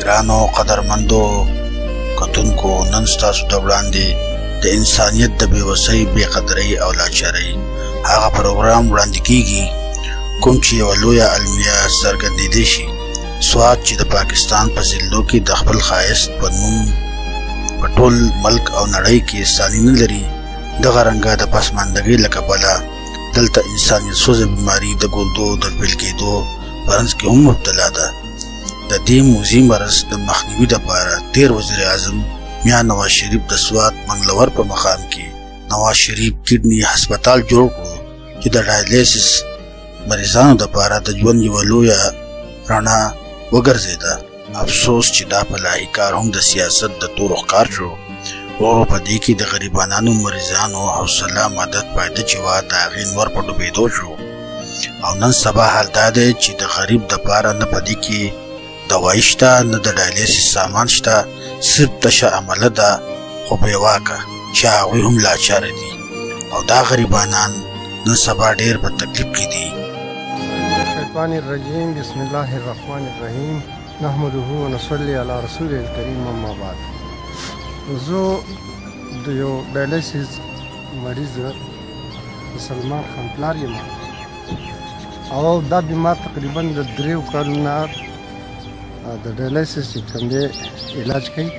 ګرانو قدرمندو کتونکو نن ستاسو ته وړاندې د انسانیت د بېوسۍ بېقدرۍ او لاچارۍ هغه پروګرام وړاندې کیږي کوم چې یوه لویه المیه څرګندېدی شي سوات چې د پاکستان په ضلعو کې د خپل ښایست په نوم په ټول ملک او نړۍ کې ثاني نه لري دغه رنګه د پسماندګۍ له کبله دلته انسانیت سوزه بیماري د ګردو د فیل کېدو په رنځ کې هم مبتلا ده د دې موزي مرز د مخنیوي لپاره تیر وزیر اعظم میا نواز شریف د سوات منګلور په مقام کې نواز شریف کډنی هسپتال جوړ کړو چې د ډایلیسس مریضانو لپاره د ژوند یو لوی رڼا وګرځیدا افسوس چې دا په لاهي کار هم د سیاست د تور ښکار شو ورو په دې کې د غریبانو مریضانو حوصله مدد پایده چې وا د هغې نور په ډوبېدو شو او نن سبا حال دا دی چې د غریب د پاره نه پدې کې دوايي شته نه د ډایلیسیس سامان شته صرف تشه عمله ده خو بې واکه چې هغوی هم لاچاره دي او دا غریبانان نن سبا ډېر په تکلیف کې دي شیطان الرجیم بسم الله الرحمن الرحیم نحمده ونصلي علی رسول الکریم اما بعد زه د یو ډایلیسیس مریض د سلمان خان پلار یم او دا بیمار تقریبا د دریو کالو نه د ډایلیسس چې کوم دی علاج کوي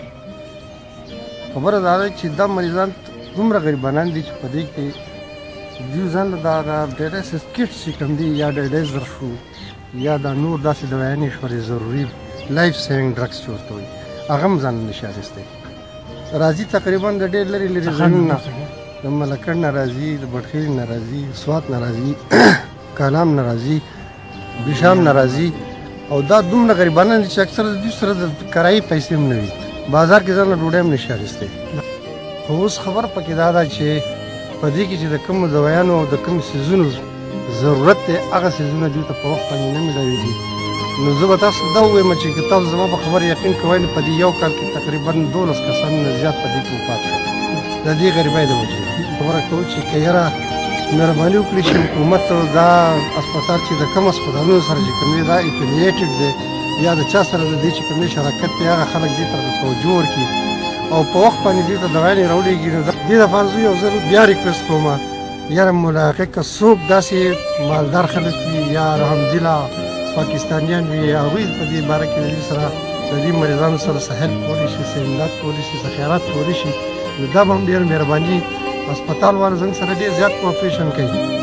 خبره دا ده چې دا مریضان دومره غریبانان دي چې په دې کې دوی ځان له دغه ډایلیسس کټ چې کوم دی یا ډایلیزر شو یا دا نور داسې دوايانې شولې ضروري لایف سیوینګ ډرګس چې ورته وایي هغه هم ځان نشي اخیستی راځي تقریبا د ډېر لري لري ځایونه د ملکړ نه راځي د بټخیل نه راځي سوات نه راځي کالام نه راځي بشام نه راځي او دا دومره غریبان دي چې اکثره د دوی سره د کرایې پیسې هم نه وي بازار کې ځان له ډوډۍ هم نشي اخیستی خو اوس خبر پکې دا ده چې په دې کې چې د کومو دوایانو او د کوم سیزونو ضرورت دی هغه څیزونه دوی ته په وخت باندې نه ملاوېږي نو زه به تاسو دا ووایم چې که تاسو زما په خبره یقین کوئ نو په دې یو کال کې تقریبا دولس کسان نه زیات په دې کې وفات شول د دې غریبۍ د وجې خبره کوو چې که یاره مهرباني وکړي چې حکومت دا اسپتال چې د کم اسپتالونو سره چې کوم دی دا افیلیټډ دی یا د چا سره د دې چې کوم شراکت دی هغه خلک دې ته توجه ورکړي او په وخت باندې دې ته دوایې راوړي دې لپاره زه یو ځل بیا ریکوست کوم یاره ملاقه که څوک داسې مالدار خلک وي یا الحمدلله پاکستانیان وي هغوی په دې باره کې د سره د دې مریضانو سره څه هیلپ کولی شي څه امداد کولی شي څه خیرات کولی شي نو دا به هم ډېره مهرباني هسپتال والا زموږ سره ډېر زیات کوپریشن کوي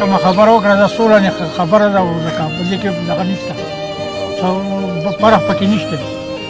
کومه خبره وکړه دا سوله نه خبره ده ځکه په دې کې دغه نشته فرق پکې نشته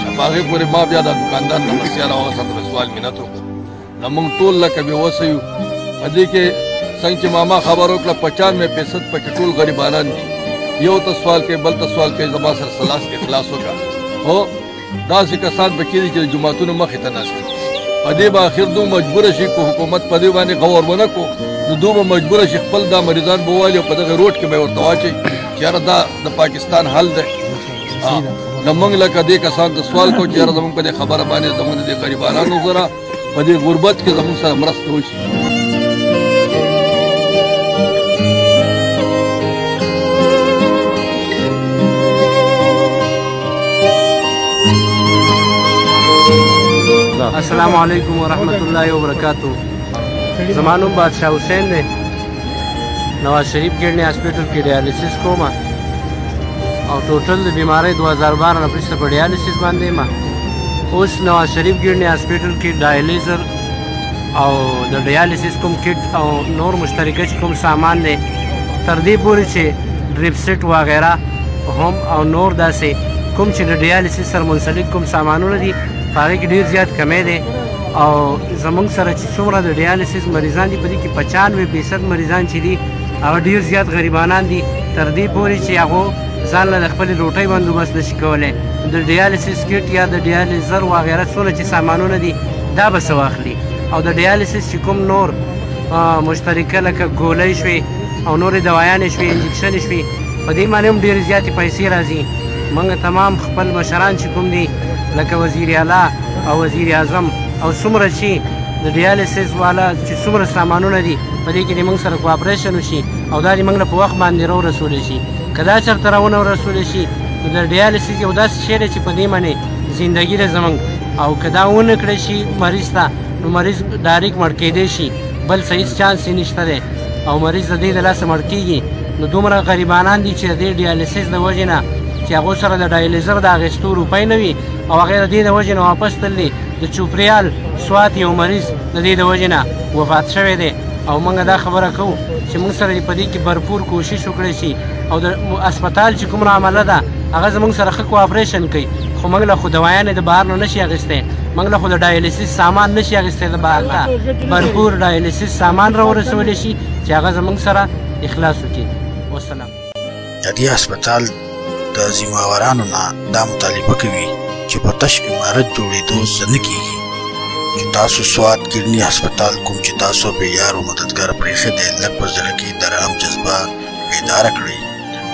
چې په هغې پورې ما بیا د دکاندار نه مسیا راوغسه د سوال منت وکړو نو موږ ټول لکه بې وسه یو په دې کې څنګه چې ماما خبر وکړه پچانوې فیصد پکې ټول غریبانان دي یو ته سوال کوي بل ته سوال کوي زما سره سلاس کې خلاص وکړه هو داسې کسان به کېدي چې د جوماتونو مخې ته ناست دي په دې به اخر دوی مجبور شي که حکومت په دې باندې غور ونه کړو نو دوی به مجبور شي خپل دا مریضان بووالي او په دغه روډ کې به یې ورته واچوي چې یاره دا د پاکستان حل دی لمنګ لکه دې کسان ته سوال کو چې زمونږ په خبره باندې زمونږ د غریبانو سره په دې غربت کې زمونږ سره مرسته وشي السلام علیکم ورحمت الله وبرکاتو زمانو بادشاہ حسین دی نواز شریف کیډنی هاسپیټل کې ډیالیسیس کوم او ټوټل د بیماری 2012 نه پرسته په ډیالیسیس باندې ما اوس نواز شریف کیډنی هاسپیټل کې ډایلیزر او د ډیالیسیس کوم کیټ او نور مشترکه چې کوم سامان دی تر دې پورې چې ډریپ سیټ وغیرہ هم او نور داسې کوم چې د ډیالیسیس سره منسلک کوم سامانونه دي په هغې کې ډېر زیات کمی دی او زمونږ سره چې څومره د ډیالیسیس مریضان دي په دې کې پچانوي فیصد مریضان چې دي هغه ډیر زیات غریبانان دي تر دې پورې چې هغه ځان له خپل روټۍ بندوبست نشي کولای د ډیالیسیس کیټ یا د ډیالیزر و غیره څونه چې سامانونه دي دا به څه واخلي او د ډیالیسیس چې کوم نور مشترکه لکه ګولۍ شوې او نورې دوايانې شوې انجکشنې شوې په دې باندې هم ډېرې زیاتې پیسې راځي موږ تمام خپل مشران چې کوم دي لکه وزیر اعلی او وزیر اعظم او څومره چې د ډیالیسس والا چې څومره سامانونه دي په دې کې د موږ سره کوآپریشن وشي او دا د موږ له په وخت باندې را ورسول شي که دا چېرته راونه ورسول شي نو د ډیالیسس یو داسې شی دی چې په دې باندې زندګي ده زموږ او که دا ونه کړی شي مریض ته نو مریض ډایرکټ مړ کېدی شي بل څه هېڅ چانس یې نشته دی او مریض د دې د لاسه مړ کېږي نو دومره غریبانان دي چې د دې ډیالیسیس د وجې نه چې هغو سره د ډایلیزر د اخیستو روپۍ نه وي او هغه د دې د وجې نه واپس تللی د چوپریال سوات یو مریض د دې د وجې نه وفات شوی دی او موږ دا خبره کوو چې موږ سره دې په دې کې بھرپور کوشش وکړی شي او د اسپتال چې کوم معامله ده هغه زموږ سره ښه کوآپریشن کوي خو موږ له خو دوایانې د بهر نه نشي اخیستی موږ له خو د ډایلیسیس سامان نشي اخیستی د بهر نه بھرپور ډایلیسیس سامان راورسولی شي چې هغه زموږ سره اخلاص وکړي والسلام د دې هسپتال د ذمہوارانو نه دا مطالبه کوي چې په تش عمارت جوړېدو څه نه کیږي چې تاسو سواد کډني هسپتال کوم چې تاسو به یارو مددګار پرېښې دی لږ په زړه کې د رحم جذبه بیداره کړئ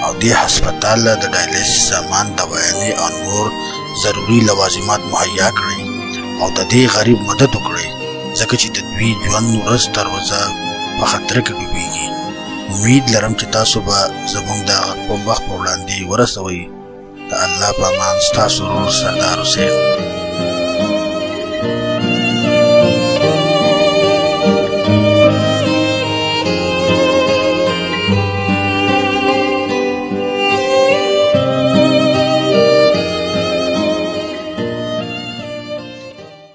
او دې هسپتال له د ډایلیسیس سامان دوايانې او نور ضروري لوازمات مهیا کړئ او د دې غریب مدد وکړئ ځکه چې د دوی ژوند ورځ تر ورځه په خطر کې ډوبېږي امید لرم چې تاسو به زموږ دا غږ په وخت په وړاندې ورسوئ د الله په امان ستاسو ورور سردار حسین